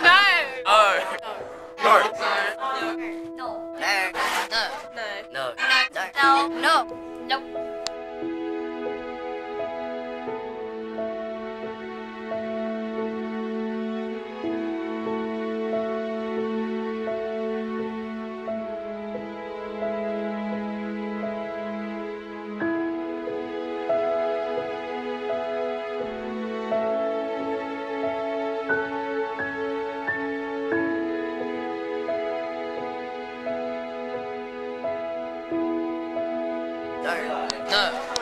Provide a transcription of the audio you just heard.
No. Oh. No. No. No. No. No. No. No. No. No. No. No. No. No. No.